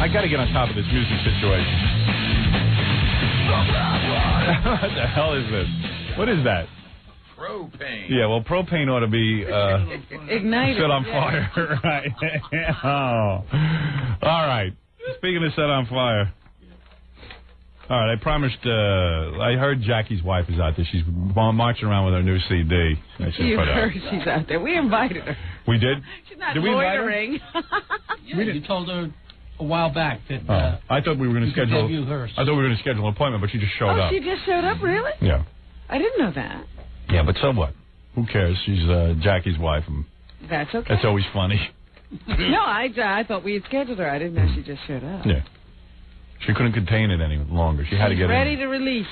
I got to get on top of this music situation. what the hell is this? What is that? Propane. Yeah, well, propane ought to be uh, Ignited. set on fire, right? oh. All right. Speaking of set on fire. All right, I promised. Uh, I heard Jackie's wife is out there. She's marching around with her new CD. I should You put out. heard she's out there. We invited her. We did. She's not Did we invite her? loitering. Yeah, you told her a while back that Oh, uh, I thought we were going to you could schedule. debut her. I thought we were going to schedule an appointment, but she just showed oh, up. she just showed up, really? Yeah. I didn't know that. Yeah, but so what? Who cares? She's uh, Jackie's wife, and That's okay. that's always funny. no, I, I thought we had scheduled her. I didn't know she just showed up. Yeah. She couldn't contain it any longer. She had to get ready in. to release.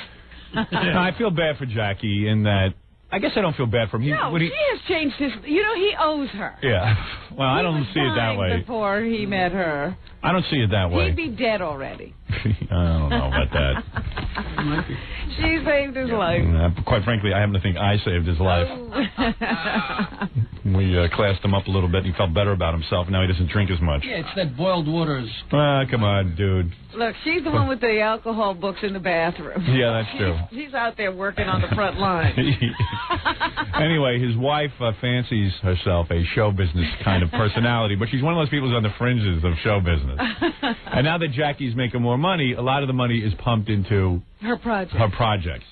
No, I feel bad for Jackie in that. I guess I don't feel bad for him. He, no, he, she has changed his. You know, he owes her. yeah. Well, I don't see it that way. Before he met her, I don't see it that way. he'd be dead already. I don't know about that. She saved his life. Uh, quite frankly, I happen to think I saved his life. We uh, classed him up a little bit. and He felt better about himself. Now he doesn't drink as much. Yeah, it's that boiled waters. Ah, come on, dude. Look, she's the one with the alcohol books in the bathroom. Yeah, that's true. She's out there working on the front line. anyway, his wife uh, fancies herself a show business kind of personality, but she's one of those people who's on the fringes of show business. and now that Jackie's making more money, a lot of the money is pumped into Her project. her projects.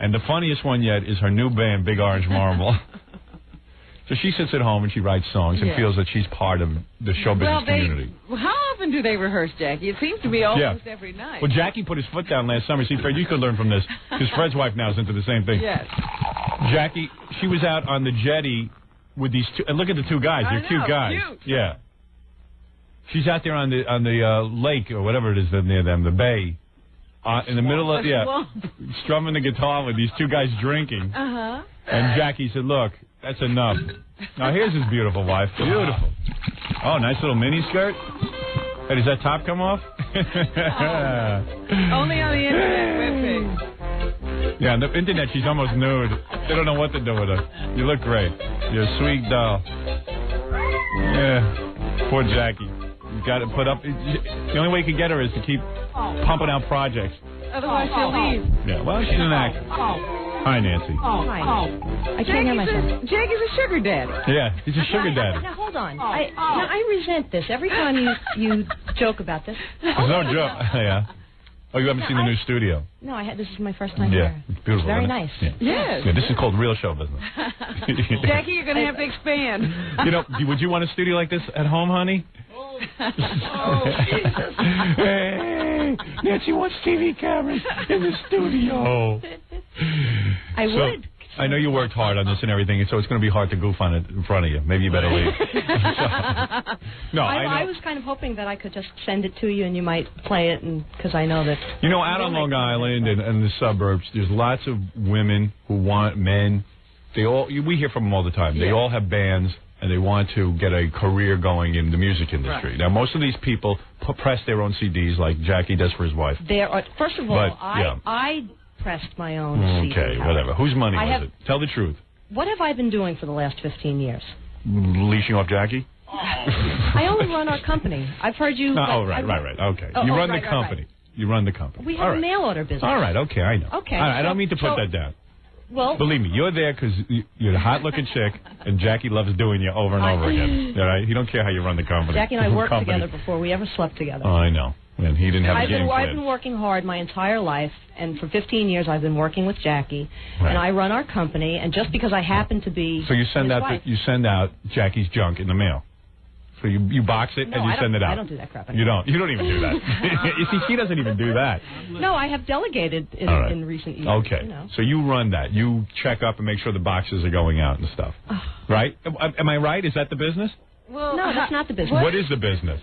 And the funniest one yet is her new band, Big Orange Marble. so she sits at home and she writes songs and Yeah. feels that she's part of the show business well, they, community. how often do they rehearse, Jackie? It seems to be almost every night. Well, Jackie put his foot down last summer. See, Fred, you could learn from this because Fred's wife now is into the same thing. yes. Jackie, she was out on the jetty with these two. And look at the two guys; I they're cute know, guys. cute. Yeah. She's out there on the on the uh, lake or whatever it is that near them, the bay, uh, in the middle of yeah, strumming the guitar with these two guys drinking. Uh huh. And Jackie said, "Look, that's enough. Now here's his beautiful wife. Beautiful. Oh, nice little mini skirt. Hey, does that top come off? Only on the internet webpage. Yeah, on the internet she's almost nude. They don't know what to do with her. You look great. You're a sweet doll. Yeah, poor Jackie. You got to put up. The only way you can get her is to keep pumping out projects. Otherwise, she'll oh. leave. Yeah, well, she's an actress. Oh. Oh. Hi, Nancy. Hi. I can't hear myself. a, Jackie's a sugar daddy. Yeah, he's a sugar daddy. Now hold on. I, now I resent this every time you you joke about this. There's no joke. yeah. Oh, you haven't seen the new studio? No, I had this is my first time Yeah, here. it's beautiful. very isn't it? nice. Yeah. Yes. Yeah, this is called real show business. Jackie, you're going to have to expand. you know, would you want a studio like this at home, honey? oh, Jesus. Hey, Nancy wants TV cameras in the studio. Oh. I So, would. I know you worked hard on this and everything, so it's going to be hard to goof on it in front of you. Maybe you better leave. no, I, I, I, was kind of hoping that I could just send it to you and you might play it, and because I know that. You know, out on Long Island and, and the suburbs, there's lots of women who want men. They all we hear from them all the time. They Yeah. all have bands and they want to get a career going in the music industry. Right. Now, most of these people p- press their own CDs, like Jackie does for his wife. There are. First of all, But, I yeah. I pressed my own. Mm, okay, CD. whatever. Whose money I was have- it? Tell the truth. What have I been doing for the last 15 years? Leashing off Jackie? I only run our company. I've heard you. No, but oh, right, I- right, right. Okay. Oh, you oh, run right, the company. right. You run the company. We have a mail order business. All right, okay, I know. Okay, right, I don't mean to put so- that down. Well, Believe me, you're there because you're a hot-looking chick, and Jackie loves doing you over and over again. All right, he don't care how you run the company. Jackie and I worked Company. together before we ever slept together. Oh, I know. And he didn't have a I've been, game I've been working hard my entire life, and for 15 years I've been working with Jackie, Right. and I run our company. And just because I happen to be So you send out the, you send out Jackie's junk in the mail. So you you box it No, and you I send it out. I don't do that crap Anymore. You don't. You don't even do that. you see, she doesn't even do that. no, I have delegated in, All right. in recent years. Okay. you know. So you run that. You check up and make sure the boxes are going out and stuff. right? Am, am I right? Is that the business? Well, No, that's not the business. what is the business?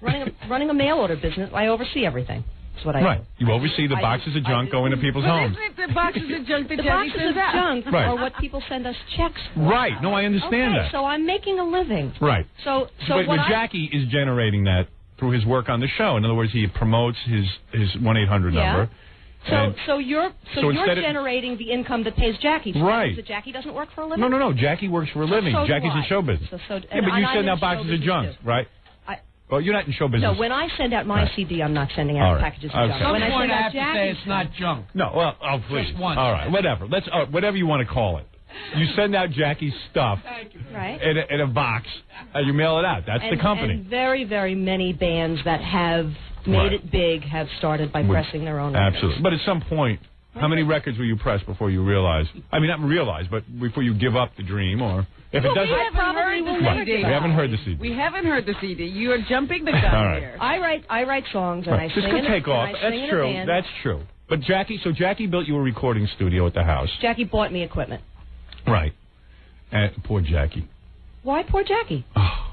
running a, running a mail order business? I oversee everything. That's what I Right. do. You oversee the I- boxes of I- junk going to people's But homes. isn't it the boxes of junk that The Jackie boxes sends of out? junk Right. are what people send us checks for. Right. No, I understand okay, that. so I'm making a living. right. So, so but what but I, Jackie is generating that through his work on the show. In other words, he promotes his his one eight hundred Yeah. number. So, so you're so, So you're instead of- generating the income that pays Jackie. So Right. So Jackie doesn't work for a living. no, no, no. Jackie works for a living. So do Jackie's in I. show business. So, so, yeah, but you I'm send out boxes of junk, too. right? I, Well, you're not in show business. No, when I send out my Right. CD, I'm not sending out right. packages of At junk. some When I send I out have to say Jackie's it's not junk. No, well, oh please. Just once. All right, whatever. Let's uh, whatever you want to call it. You send out Jackie's stuff Thank you. right? in a, in a box, and you mail it out. That's and, the company. And very, very many bands that have made Right. it big have started by Would- pressing their own records. Absolutely. But at some point, how many records will you press before you realize? I mean, not realize, but before you give up the dream, or if it doesn't. we haven't heard the never Right. CD. We haven't heard the CD. We haven't heard the CD. You are jumping the gun All right. here. I write, I write songs and I Right. sing This could in a- take and off. I sing That's true. That's true. But Jackie, so Jackie built you a recording studio at the house, Jackie bought me equipment. right? And poor Jackie. Why poor Jackie? Oh,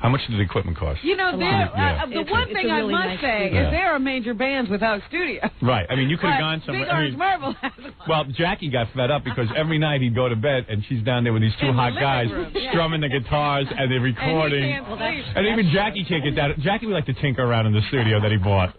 how much did the equipment cost? You know, there. Yeah. uh, the It's one a thing really I must nice say studio. is there are major bands without studio. Right. I mean, you could have gone somewhere. Big I mean, Marble has one. Well, Jackie got fed up because every night he'd go to bed and she's down there with these two In hot living guys room, yeah. strumming the guitars and they're and he recording. can't. And even Jackie can't get that. Jackie would like to tinker around in the studio that he bought.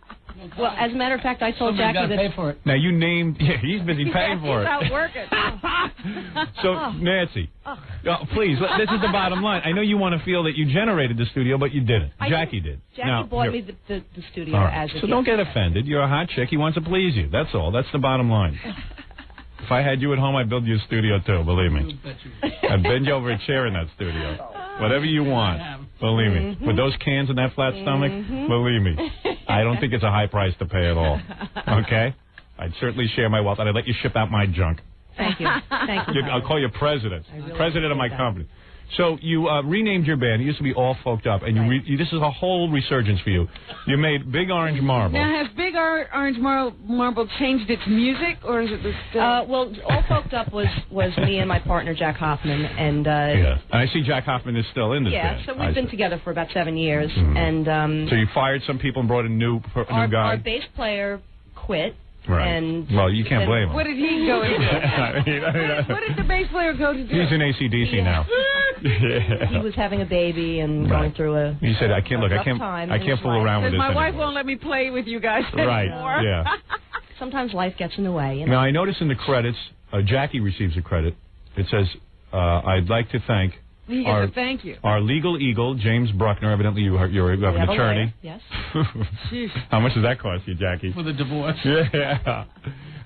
Well, as a matter of fact, I told Somebody's got Jackie to that pay for it. Now you named. Yeah, he's busy paying for He's out it. working. So oh. Nancy, oh, uh, please, this is the bottom line. I know you want to feel that you generated the studio, but you didn't. I Jackie didn't. did. Jackie Now, bought me the, the, the studio All right. as a So don't get offended. You're a hot chick. He wants to please you. That's all. That's the bottom line. if I had you at home, I'd build you a studio too. Believe me. I'd bend you over a chair in that studio. Whatever you want. Believe me. Mm-hmm. With those cans and that flat stomach, believe me. I don't think it's a high price to pay at all. Okay? I'd certainly share my wealth, and I'd let you ship out my junk. Thank you. Thank you. You- I'll call you president. really president of my that. company. So you uh, renamed your band. It used to be All Folked Up, and you, re- you this is a whole resurgence for you. You made Big Orange Marble. Now, has Big Or- Orange Mar- Marble changed its music, or is it the still? Uh, well, all folked up was was me and my partner Jack Hoffman, and uh, yeah. I see Jack Hoffman is still in this yeah, band. so we've been see. together for about seven years, Mhm. and um, So you fired some people and brought in new, a new our, guy. our bass player quit, right. and well, you can't blame him. what did he go into? I mean, I mean, what did the bass player go to do? He's in ACDC Yeah. now. he was having a baby and Right. going through a. He said, "I can't look. I can't. time I can't fool life. around with this my wife won't let me play with you guys Right, anymore. yeah. Sometimes life gets in the way. You know? Now I notice in the credits, uh, Jackie receives a credit. It says, uh, "I'd like to thank He gets Our- thank you. our legal eagle, James Bruckner. Evidently, you, are, you're, you have We an have attorney. lawyer, Yes. Sheesh. How much does that cost you, Jackie? For the divorce. Yeah.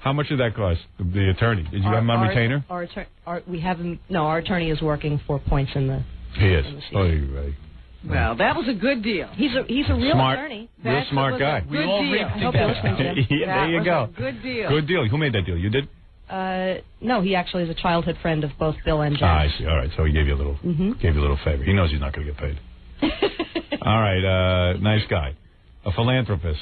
How much did that cost? The attorney. Did you Our- have him on our- retainer? Our, attor- our, we have him. No, our attorney is working for points in the. He is. the. Oh, you're right. Well, that was a good deal. He's a he's a real Smart. attorney. Real That smart guy. A We all deal. I hope you're together. listening, Jim. yeah, That there you was go. a good deal. Good deal. Who made that deal? You did? Uh, no, he actually is a childhood friend of both Bill and Ah, I Jack. see. All right. So he gave you a little, Mhm. gave you a little favor. He knows he's not going to get paid. All right. Uh, nice guy. A philanthropist.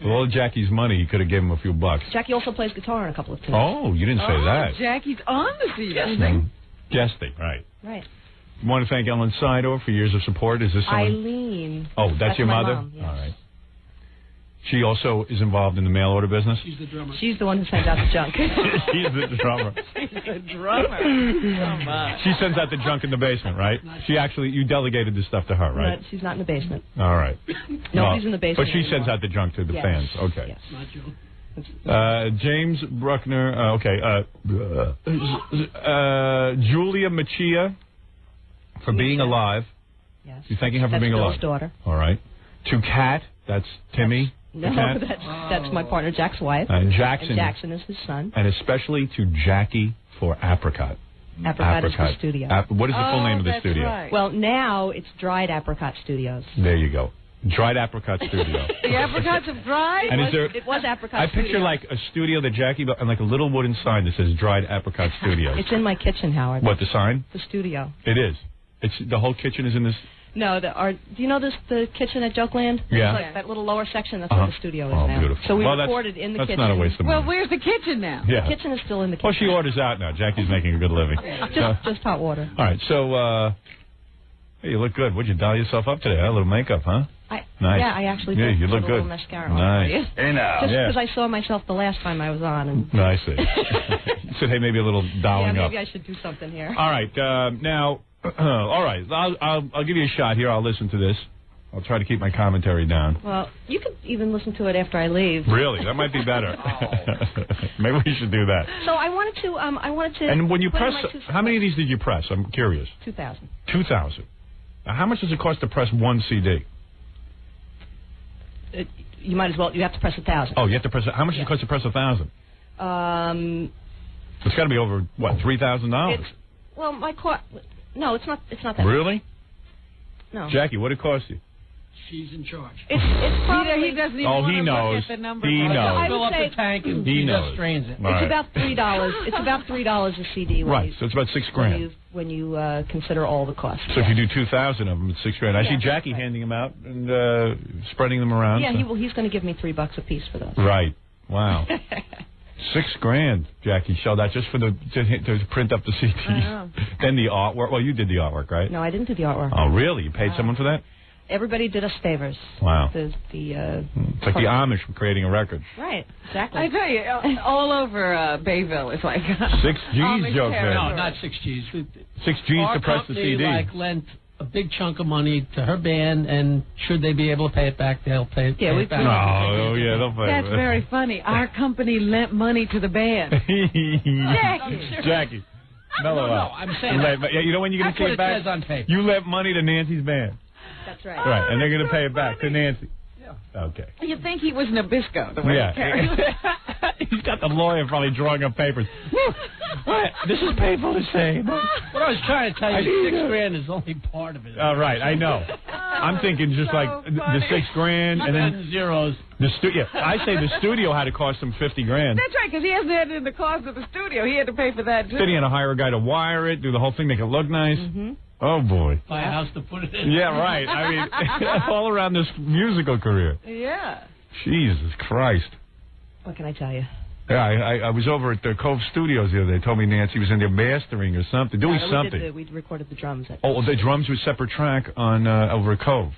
With all Jackie's money, he could have given him a few bucks. Jackie also plays guitar in a couple of tunes. Oh, you didn't say oh, that. Jackie's on the CD. Mm. Jesting, right. Right. want to thank Ellen Sidor for years of support. Is this someone? Eileen. oh, that's, That's your my mother? mom, yes. All right. She also is involved in the mail order business. She's the drummer. She's the one who sends out the junk. She's the drummer. She's the drummer. Oh, my. She sends out the junk in the basement, right? She actually, you delegated this stuff to her, right? But she's not in the basement. All right. Nobody's Well, in the basement But she sends out the junk to the Yes. fans. Okay. Yes. Not you. Uh, James Bruckner. Uh, okay. Uh, uh, Julia Machia for being alive. Yes. You're thanking her for That's being Bill's alive? daughter. All right. To Kat. That's Timmy. No, the that's that's my partner Jack's wife. And Jackson. And Jackson is his son. And especially to Jackie for Apricot. Apricot, is the studio. Ap- what is the full Oh, name of the studio? right. well, now it's Dried Apricot Studios. There you go. Dried Apricot Studio. The apricots have dried? And it is there- it was Apricot I picture Studios. like a studio that Jackie built and like a little wooden sign that says Dried Apricot Studios. It's in my kitchen, Howard. what the sign? The studio. It is. It's the whole kitchen is in this. No, the our, do you know this the kitchen at Jokeland? Yeah. It's like that little lower section. That's Uh-huh. where the studio is Oh, now. beautiful. So we well, recorded in the that's kitchen. not a waste of money. Well, where's the kitchen now? yeah. The kitchen is still in the kitchen. Well, she orders out now. Jackie's making a good living. Uh, just just hot water. all right. So, uh, hey, you look good. Would you doll yourself up today? huh? A little makeup, huh? I, Nice. Yeah, I actually did. Yeah, did you put look a little good. mascara on Nice. for you. Hey now. Just Yeah. because I saw myself the last time I was on, and No, I see. you said, hey, maybe a little yeah, dolling up. maybe I should do something here. All right. Uh, now, all right. I'll, I'll I'll give you a shot here. I'll listen to this. I'll try to keep my commentary down. Well, you could even listen to it after I leave. Really, that might be better. maybe we should do that. So I wanted to um I wanted to. And when you press, how many of these did you press? I'm curious. Two thousand. Two thousand. Now, how much does it cost to press one CD? it, you might as well. You have to press a thousand. Oh, you have to press. How much does it cost to press a thousand? Um, It's got to be over what three thousand dollars. well, my cost. No, it's not. It's not that. Really, No. Jackie? What it cost you? She's in charge. It's it's He, probably he doesn't even Oh, he knows. look the number. He for it. knows. I Fill would up say the tank and He knows. just strains it. Right. it's about three dollars. It's about three dollars a CD. Right, You, so it's about six when grand. you when you uh, consider all the costs. So if you do two thousand of them, it's six grand. I see Jackie right. handing them out and uh, spreading them around. yeah, so- he will. He's going to give me three bucks a piece for those. Right. Wow. Six grand, Jackie shelled out just for the to, to print up the CDs. know. then the artwork. Well, you did the artwork, right? No, I didn't do the artwork. Oh, really? You paid someone for that? Everybody did us favors. Wow. The the uh, It's like the Amish for creating a record. right exactly. I tell you, uh, all over uh, Bayville, it's like Six G's, Amish Joe. No, not six G's. Six G's Our to press the company, CD. like lent a big chunk of money to her band, and should they be able to pay it back, they'll pay, Yeah, pay we- it back. oh, yeah, they'll pay. That's very funny. Our company lent money to the band. Jackie. Jackie. Mellow No, no, out. I'm saying You that- lent- you know when you're going to pay it it back? says on paper. You lent money to Nancy's band. That's right. Right, and they're going to oh, so pay it back to. Nancy. Yeah. Okay. You'd think he was Nabisco, the way Yeah. he carries. He's got the lawyer probably drawing up papers. What? this is painful to say. but- What I was trying to tell you, need six to- grand is only part of it. All right, I know. I'm thinking just so like th- the six grand, and then zeros. the studio. I say the studio had to cost him fifty grand. That's right, because he hasn't had it in the cost of the studio. He had to pay for that, too. Then he had to hire a guy to wire it, do the whole thing, make it look nice. hmm Oh boy. Buy a house to put it in. Yeah, right. I mean, all around this musical career. Yeah. Jesus Christ. What can I tell you? Yeah, I, I, I was over at the Cove Studios the other day. They told me Nancy was in there mastering or something, doing Yeah, we something. Did the, we recorded the drums. At, Oh, the drums were separate track on uh, over at Cove.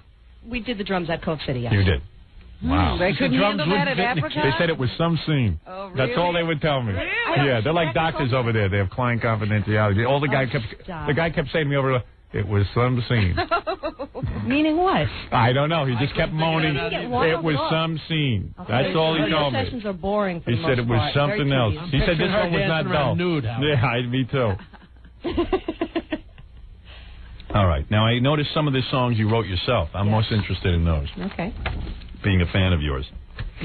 we did the drums at Cove City. Yes. You did. Wow. They couldn't drums handle that at fit in the Africa. They said it was some scene. Oh, That's all they would tell me. Really? Yeah, they're like doctors over there. They have client confidentiality. All the oh, guy Oh, kept stop. the guy kept saying to me over it was some scene. Meaning what? I don't know. He just kept moaning. It was look. some scene. Okay. That's all he told me. sessions are boring. For He the said most it was part. Something else. He said this one was not dancing dull. nude, Yeah, I, me too. All right. Now I noticed some of the songs you wrote yourself. I'm Yes. most interested in those. okay. Being a fan of yours.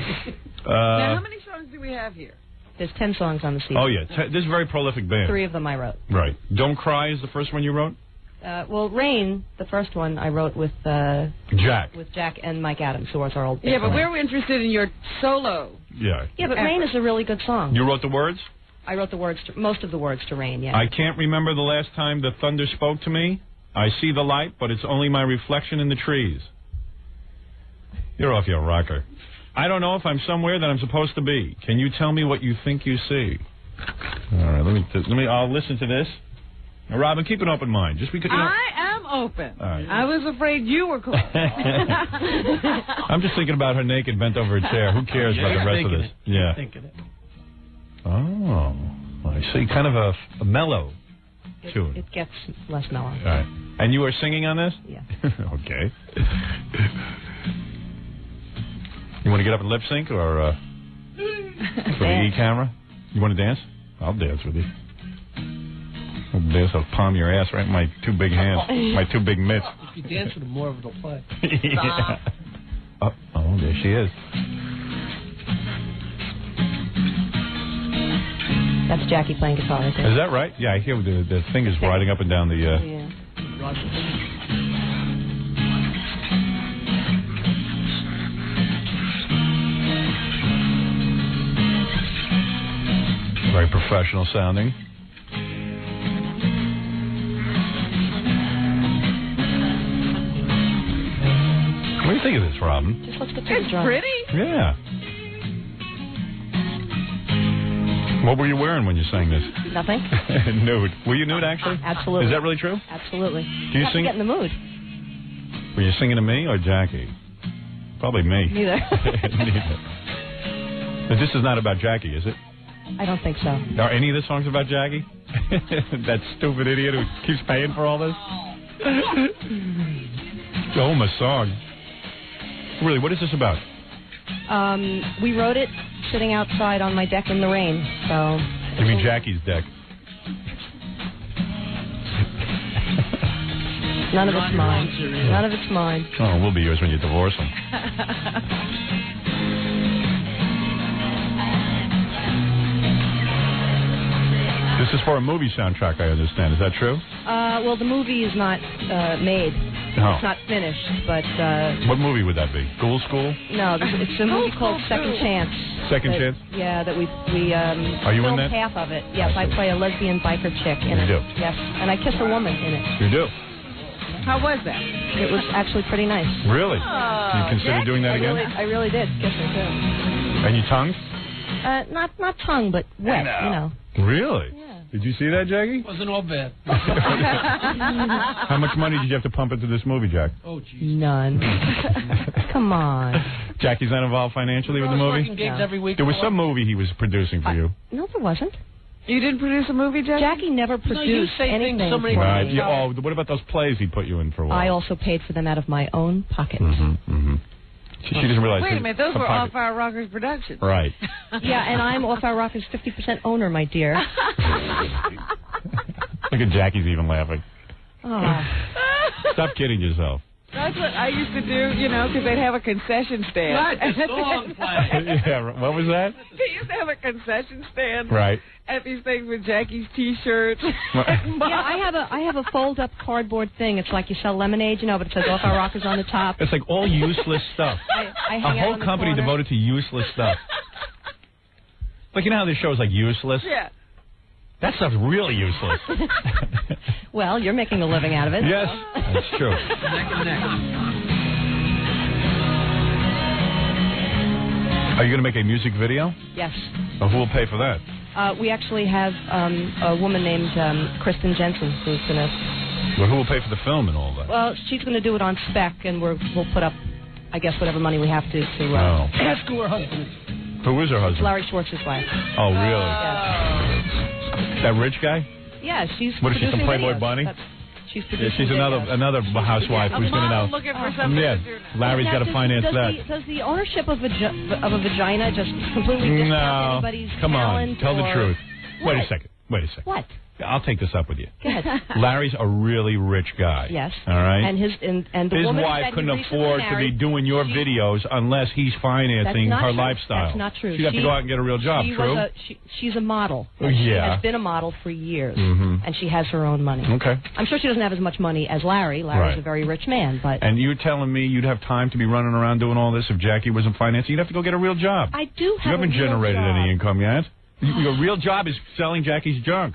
now, Uh, how many songs do we have here? There's ten songs on the CD. oh yeah, T- this is a very prolific band. Three of them I wrote. Right. Don't cry is the first one you wrote. Uh, well, Rain, the first one I wrote with uh, Jack. with Jack and Mike Adams, who was our old. Yeah, but we're interested in your solo. Yeah. Yeah, but Rain is a really good song. You wrote the words. I wrote the words, to, most of the words to Rain. Yeah. I can't remember the last time the thunder spoke to me. I see the light, but it's only my reflection in the trees. You're off your rocker. I don't know if I'm somewhere that I'm supposed to be. Can you tell me what you think you see? All right, let me let me. I'll listen to this. Now, Robin, keep an open mind. Just because you know. I am open. All right. I was afraid you were close. I'm just thinking about her naked, bent over a chair. Who cares about the rest of this? it. Yeah. Thinking it. Oh, I see. Kind of a, a mellow it, tune. it gets less mellow. All right. And you were singing on this? Yeah. okay. You want to get up and lip sync or uh, for the E camera? You want to dance? I'll dance with you. I'll dance. I'll palm your ass right in my two big hands, my two big mitts. If you dance with him more, of it'll play. yeah. oh, oh, there she is. That's Jackie playing guitar right there. Is that right? Yeah, I hear the the thing is riding up and down the. Uh, Yeah. Professional sounding. What do you think of this, Robin? Just let's get to the it's drum. pretty. Yeah. What were you wearing when you sang this? Nothing. nude. Were you nude uh, actually? Absolutely. Is that really true? Absolutely. Do you have to sing? get in the mood. Were you singing to me or Jackie? Probably me. Neither. Neither. But this is not about Jackie, is it? I don't think so. Are any of the songs about Jackie? that stupid idiot who keeps paying for all this? oh, my song. Really, what is this about? Um, we wrote it sitting outside on my deck in the rain. So. You mean Jackie's deck? None of it's mine. you're on serious. None of it's mine. Oh, it will be yours when you divorce him. This is for a movie soundtrack, I understand. Is that true? Uh, well, the movie is not uh, made. No. It's not finished, but uh, What movie would that be? Ghoul School? no, this, it's a movie called Second Chance. Second that- Chance? Yeah, that we we um, Are you in that? half of it. Yes, I I play a lesbian biker chick in You it. You do? Yes, and I kiss a woman in it. You do? How was that? It was actually pretty nice. Really? Oh, you consider Jackie, doing that I again? really, I really did kiss her too. And you tongue? Uh, not not tongue, but wet. You know. Really? Yeah. Did you see that, Jackie? Wasn't all bad. How much money did you have to pump into this movie, Jack? Oh, jeez. None. Come on. Jackie's not involved financially with the movie? gigs No. every week. There was some movie he was producing for you. No, there wasn't. You didn't produce a movie, Jackie? Jackie never produced no, you produced say things anything so many for Right. me. You, oh, what about those plays he put you in for a while? I also paid for them out of my own pocket. Mm-hmm, mm-hmm. She, she doesn't realize. Wait a minute, those were pocket- off our Rockers Productions. Right. Yeah, and I'm off our Rockers 50% owner, my dear. Look at Jackie's even laughing. Oh. Stop kidding yourself. That's what I used to do, you know, because they'd have a concession stand. Right, the song playing. yeah. What was that? they used to have a concession stand Right. At these things with Jackie's T-shirt. Yeah, I have a I have a fold up cardboard thing. It's like you sell lemonade, you know, but it says off our rockers on the top. It's like all useless stuff. I, I A whole company corner. devoted to useless stuff. Like you know how this show is like useless. yeah. That stuff's really useless. Well, you're making a living out of it. yes, that's true. Neck and neck. Are you going to make a music video? Yes. Or who will pay for that? Uh, we actually have um, a woman named um, Kristen Jensen who's gonna. Well, who will pay for the film and all that? Well, she's gonna do it on spec, and we're, we'll put up, I guess, whatever money we have to to. Uh, Oh. Ask who her husband. Who is her husband? Larry Schwartz's wife. Oh, really? Yeah. That rich guy? Yeah, she's. What is she, some Playboy videos. bunny? That's- She's Yeah, she's another videos. another housewife who's going to know. looking for something Yeah, to do now. Larry's Now, got to finance does that. The, does the ownership of, vagi- of a vagina just completely discount No, anybody's come on, talent tell the or- truth. Wait a second. Wait a second. What? I'll take this up with you. Larry's a really rich guy. Yes. All right. And his and, and His wife couldn't afford to be doing your she- videos unless he's financing her true. lifestyle. That's not true. She'd have to go out and get a real job. She true. Was a, she, she's a model. Oh, She yeah. has been a model for years, mm -hmm. and she has her own money. okay. I'm sure she doesn't have as much money as Larry. Larry's Right. a very rich man, but And you're telling me you'd have time to be running around doing all this if Jackie wasn't financing? You'd have to go get a real job. I do you have. haven't a real generated job. any income yet. Your real job is selling Jackie's junk.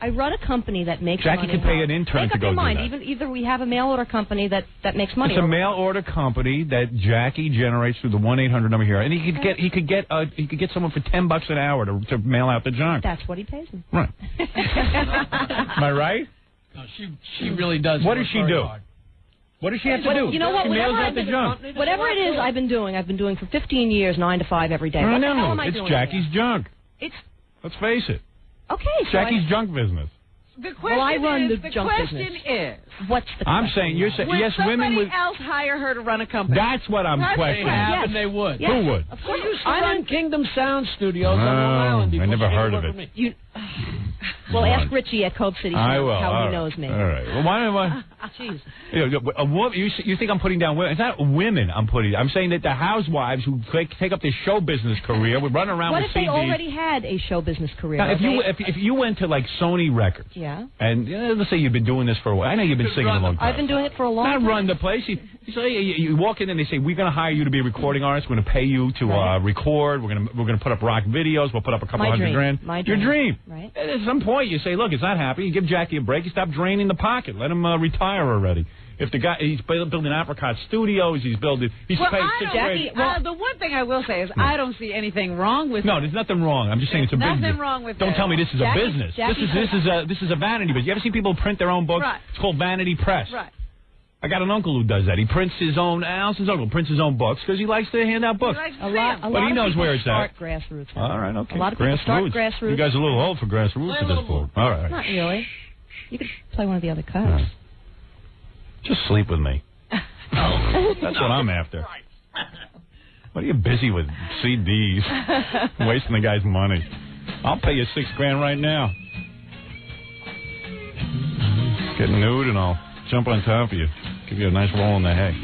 I run a company that makes Jackie money. Jackie money. could pay an intern Make to up go your do mind. that. Even either we have a mail order company that that makes money. It's a mail order company that Jackie generates through the one eight hundred number here, and he could get he could get uh, he could get someone for ten bucks an hour to to mail out the junk. That's what he pays me. Right. Am I right? No, she she really does. What does she do? hard. What does she have to What- do? you know what? She mails Whatever out I've the junk. Whatever it is I've been doing, I've been doing for 15 years, nine to five every day. I What the hell know. am I It's doing Jackie's here? junk. It's Let's face it. Okay. Jackie's I, junk business. The question Well, I run is, the the junk question business. is, what's the? I'm question saying you're saying would yes, somebody women would. else hire her to run a company? That's what I'm That's They questioning. have Yes. and they would. Yes, Who would? Of course. I run Kingdom Sound Studios on Long Oh, Island. I never heard of it. You, well, Come ask on. Richie at Cove City I will. how all he right. knows me. All right. Well, why am I? Jeez. You know, a woman, you, you think I'm putting down women? It's not women I'm putting. I'm saying that the housewives who take, take up this show business career would run around What with if they already had a show business career? Now, if you if, if you went to like Sony Records yeah, and uh, let's say you've been doing this for a while, I know you've been singing a long time. I've been doing it for a long Not time. run the place. You, you, say, you, walk in and they say we're going to hire you to be a recording artist. We're going to pay you to Right. uh, record. We're going to we're going to put up rock videos. We'll put up a couple My hundred dream. grand. My Your dream. Right. And at some point you say, look, it's not happy. You give Jackie a break. You stop draining the pocket. Let him uh, retire already. If the guy he's building Apricot Studios, he's building he's Well, paid I six don't. Jackie, well- uh, the one thing I will say is I don't see anything wrong with No, it. there's nothing wrong. I'm just saying it's a There's business. nothing wrong with Don't that. tell me this is Jackie- a business. Jackie- this is this is a this is a vanity business. You ever see people print their own books? Right. It's called vanity press. Right. I got an uncle who does that. He prints his own. Allison's uncle prints his own books because he likes to hand out books. He likes A lot, see a 'em. But lot he knows where it's start at. grassroots. All right, okay. A lot of people start grassroots. grassroots. You guys are a little old for grassroots at this point. All right. Not really. You could play one of the other cuts. All right. Just sleep with me. That's what I'm after. What are you busy with CDs? Wasting the guy's money. I'll pay you six grand right now. Get nude and I'll jump on top of you, give you a nice roll in the hay.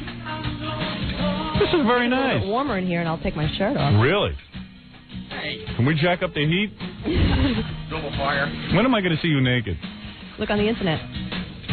This is very It's a nice. bit warmer in here, and I'll take my shirt off. Really? Can we jack up the heat? Double fire. When am I going to see you naked? Look on the internet.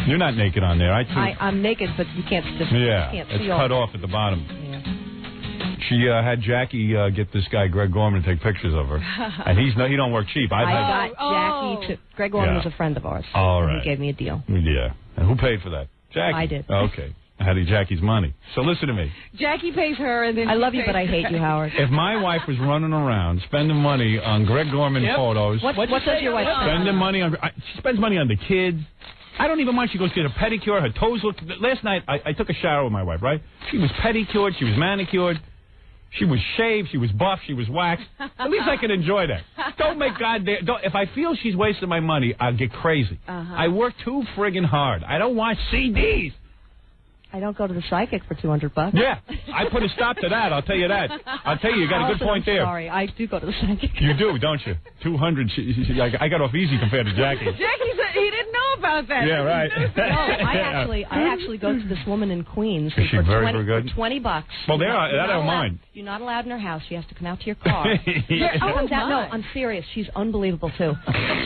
You're not naked on there. I too. I, I'm naked, but you can't just yeah, can't it's see cut all. off at the bottom. Yeah. She uh, had Jackie uh, get this guy Greg Gorman to take pictures of her, and he's no, he don't work cheap. I've I had, got Oh. Jackie to. Greg Gorman Yeah. was a friend of ours. All and right. He gave me a deal. yeah, and who paid for that? Jackie. I did. Okay, I had Jackie's money. So listen to me. Jackie pays her, and then I love you, but I hate you, Howard. If my wife was running around spending money on Greg Gorman Yep. photos, What, What'd what you does your wife What? spend? spending money on, I, she spends money on the kids. I don't even mind. She goes get a pedicure. Her toes look. Last night I, I took a shower with my wife. Right? She was pedicured. She was manicured. She was shaved. She was buff. She was waxed. At least I can enjoy that. Don't make goddamn. Don't, if I feel she's wasting my money, I'll get crazy. Uh-huh. I work too friggin' hard. I don't watch CDs. I don't go to the psychic for 200 bucks. Yeah, I put a stop to that. I'll tell you that. I'll tell you, you got a good point there. Sorry, I do go to the psychic. You do, don't you? Two hundred. I got off easy compared to Jackie. Jackie said he didn't know about that. Yeah, right. No, I actually, I actually go to this woman in Queens. Is she for very, 20, very good? For Twenty bucks. Well, there I- that I don't mind. You're not allowed in her house. She has to come out to your car. Yeah, She oh, comes out. No. Oh, I'm serious. She's unbelievable too.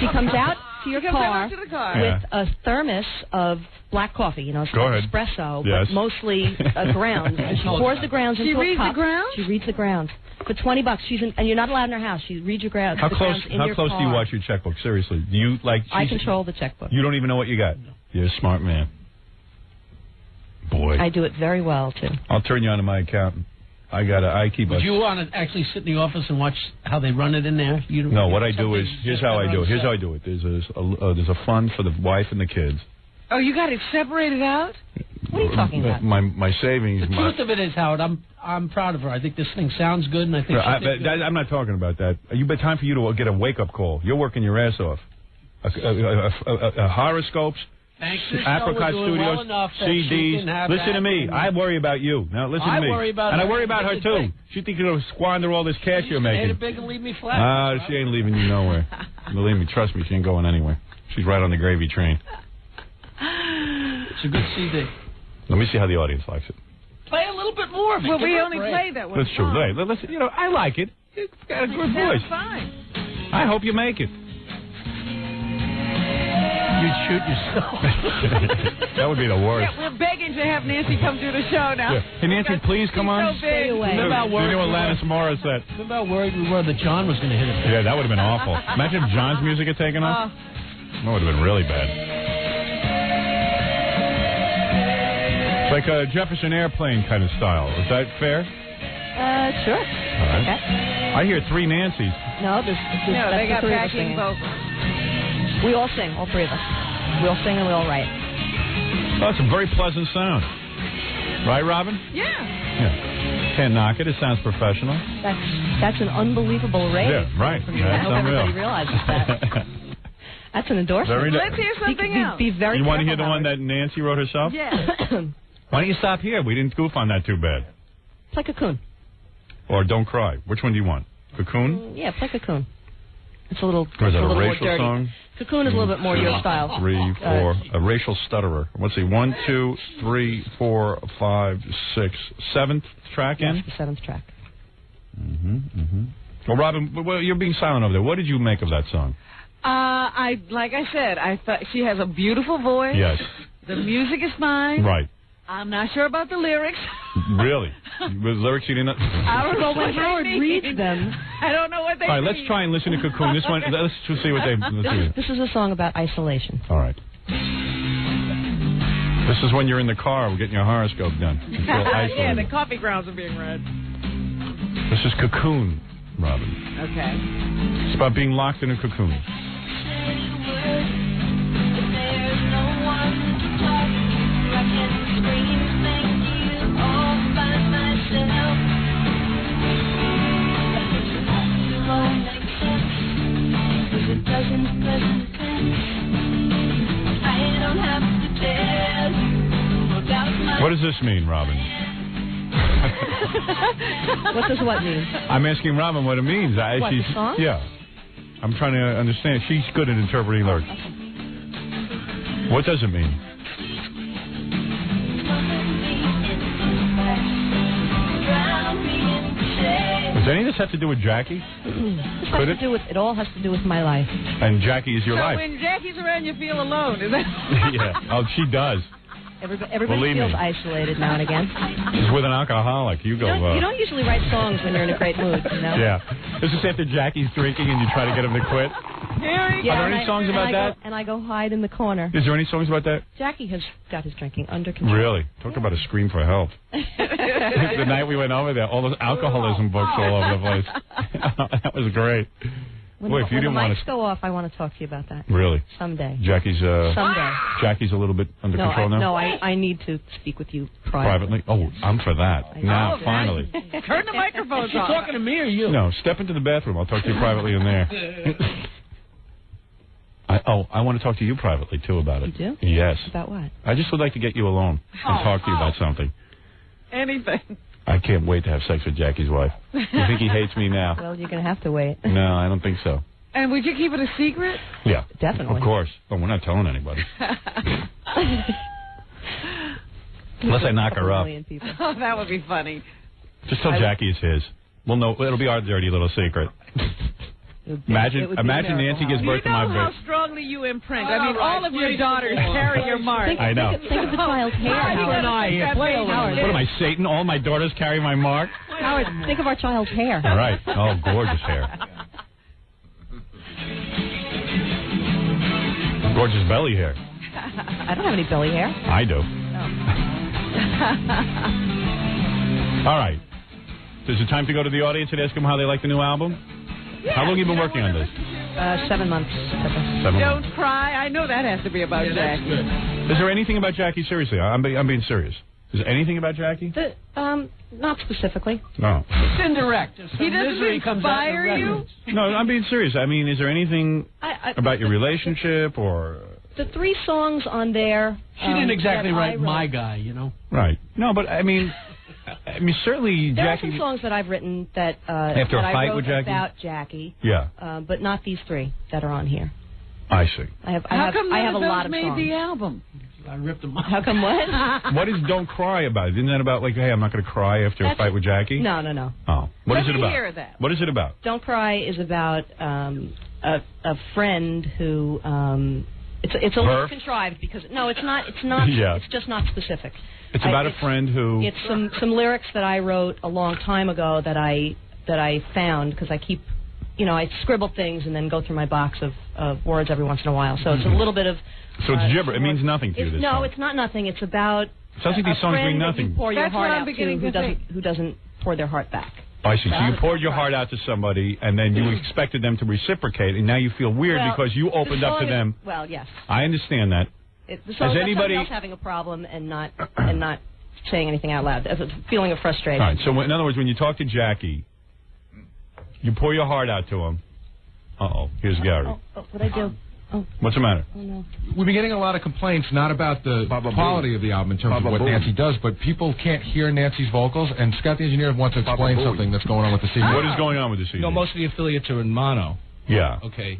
She comes out to your She car to the car. Yeah. with a thermos of black coffee. You know, it's Go called ahead. espresso, Yes. but mostly uh, grounds. And she pours the grounds She into reads the cup. grounds? She reads the grounds for twenty bucks. She's in, and you're not allowed in her house. She reads your grounds. How close? grounds in How your close do you watch your checkbook? Seriously, do you like? I control the checkbook. You don't even know what you got. You're a smart man. Boy, I do it very well too. I'll turn you on to my accountant. I got to I keep a. Would you want to actually sit in the office and watch how they run it in there? You don't- no, what I do is here's how I do it. Here's how I do it. There's a, a uh, there's a fund for the wife and the kids. Oh, you got it separated out? What are you talking about? My my savings. The my, truth of it is, Howard, I'm I'm proud of her. I think this thing sounds good, and I think. I, she thinks that, I'm not talking about that. You bet time for you to get a wake up call. You're working your ass off. A, a, a, a, a, a horoscopes, Thanks to Apricot Studios, well enough that she CDs. Listen to me. I worry about you. Now listen I to me. worry about and I worry about her too. thing. She thinks you're gonna squander all this cash you're Made making. it big and leave me flat. Ah, she ain't leaving you nowhere. Believe me, trust me, she ain't going anywhere. She's right on the gravy train. It's a good CD. Let me see how the audience likes it. Play a little bit more. Well, we only break. played that one. That's true. song. Hey, li- listen, you know, I like it. It's got a good voice. sounds fine. I hope you make it. You'd shoot yourself. that would be the worst. Yeah, we're begging to have Nancy come do the show now. Yeah. Hey, Nancy, please come on. She's so. Stay away. Remember how You worried know we were? Alanis Morissette. Remember how worried we were that John was going to hit it. Yeah, that would have been awful. Imagine if John's music had taken off. Uh, That would have been really bad. It's like a Jefferson Airplane kind of style. Is that fair? Uh, sure. All right. Okay. I hear three Nancys. No, there's, there's no, that's they the got three backing vocals. We all sing, all three of us. We all sing and we all write. Oh, it's a very pleasant sound. Right, Robin? Yeah. Yeah. Can't knock it. It sounds professional. That's that's an unbelievable rate. Yeah, right. From you. I That's hope everybody realizes that. That's an endorsement. Very Let's hear Be, something be, else. be very you want to hear the one that Nancy wrote herself? Yeah. Why don't you stop here? We didn't goof on that too bad. Play cocoon. Or Don't Cry. Which one do you want? Cocoon? Mm, yeah, play cocoon. It's a little, Or is it's that a a little more racial dirty. song? Cocoon is a little bit more your style. Three, Uh, four. a racial stutterer. Let's see. One, two, three, four, five, six, seventh track Yes, in. the seventh track. Mm-hmm, mm-hmm. Well, Robin, well, you're being silent over there. What did you make of that song? Uh, I like I said, I thought she has a beautiful voice. Yes. The music is fine. Right. I'm not sure about the lyrics. Really? With lyrics you didn't. I don't know when what they Howard mean. reads them- I don't know what they All right, let's try and listen to Cocoon. This one, let's just see what they. Let's This see. is, this is a song about isolation. All right. This is when you're in the car, getting your horoscope done. You yeah, the coffee grounds are being read. This is Cocoon, Robin. Okay. It's about being locked in a cocoon. What does this mean, Robin? What does what mean? I'm asking Robin what it means. I, What, she's, the song? Yeah. I'm trying to understand. She's good at interpreting lyrics. What does it mean? Does any of this have to do with Jackie? This Could has it? do with it all has to do with my life. And Jackie is your so life. when Jackie's around, you feel alone. Is that? yeah. Oh, she does. Everybody, everybody Believe feels me. isolated now and again. She's with an alcoholic. You go. You don't, uh, you don't usually write songs when you're in a great mood, you know. Yeah. This is after Jackie's drinking and you try to get him to quit. Harry? Yeah, Are there any I- songs about I that? Go, and I go hide in the corner. Is there any songs about that? Jackie has got his drinking under control. Really? Talk about a scream for help. the night we went over there, all those alcoholism books all over the place. that was great. When, Boy, the, if you when didn't the want mics to. go off, I want to talk to you about that Really? someday. Jackie's uh Someday. Jackie's a little bit under No, control I, now? no, I, I need to speak with you privately. Privately? Oh, I'm for that. I Now, know. finally. Turn the microphones You off. talking to me or you? No, step into the bathroom. I'll talk to you privately in there. I, oh, I want to talk to you privately, too, about it. You do? Yes. About what? I just would like to get you alone and Oh, talk to you about oh. something. Anything. I can't wait to have sex with Jackie's wife. You think he hates me now? Well, you're going to have to wait. No, I don't think so. And would you keep it a secret? Yeah. Definitely. Of course. Oh, we're not telling anybody. Unless I knock her up. Oh, that would be funny. Just tell Jackie it's his. Well, no, it'll be our dirty little secret. It would be- Imagine, be imagine Nancy gives birth to my You know how strongly you imprint. I mean, right, all of your daughters carry your mark. Think, I know. Think, of- think of the child's hair, Howard, Howard. and I here. Play along. Howard. What am I, Satan? All my daughters carry my mark? Howard, think of our child's hair. All right. Oh, gorgeous hair. Gorgeous belly hair. I don't have any belly hair. I do. All right. Is it time to go to the audience and ask them how they like the new album? How long have you been working on this? Uh, seven months. Pepper. Seven Don't months. cry. I know that has to be about Yeah, that's Jackie. good. Is there anything about Jackie? Seriously, I'm, be, I'm being serious. Is there anything about Jackie? The, um, not specifically. No. It's indirect. Some He doesn't misery comes out in the inspire you? No, I'm being serious. I mean, is there anything I, I, about your relationship or. the three songs on there. She didn't um, exactly that write my guy, you know. Right. No, but I mean, I mean, certainly There are some songs that I've written that uh, After a that I fight wrote with Jackie? about Jackie, Yeah, uh, but not these three that are on here. I see. I have I How have come I none have a lot of made songs. the album? I ripped them off. How come what? What is Don't Cry about? Isn't that about, like, hey, I'm not going to cry after a fight with Jackie? no, no, no. Oh. What Let is it about? hear that. What is it about? Don't Cry is about um, a a friend who um, it's it's a Her? little contrived because no, it's not. It's not. Yeah. It's just not specific. It's I- about a friend who. It's some some lyrics that I wrote a long time ago that I that I found because I keep, you know, I scribble things and then go through my box of, of words every once in a while. So it's a little bit of. So it's uh, gibber. It means nothing to you, this no, song. it's not nothing. It's about. It Sounds like these songs mean nothing. You pour your That's heart what I'm out to beginning who to doesn't think. who doesn't pour their heart back. I see. So you poured your heart out to somebody, and then you expected them to reciprocate, and now you feel weird Well, because you opened up song to is- them. Well, yes. I understand that. It, the song Has is anybody- else having a problem and not and not saying anything out loud. It's a feeling of frustration. All right. So in other words, when you talk to Jackie, you pour your heart out to him. Uh oh. Here's Gary. Oh, oh, what I do? Oh, What's the matter? oh no. We've been getting a lot of complaints, not about the Baba quality Booey. of the album in terms Baba of what Booey. Nancy does, but people can't hear Nancy's vocals, and Scott the engineer wants to Baba explain Booey. something that's going on with the CD. What is going on with the CD? No, most of the affiliates are in mono. Yeah. Okay.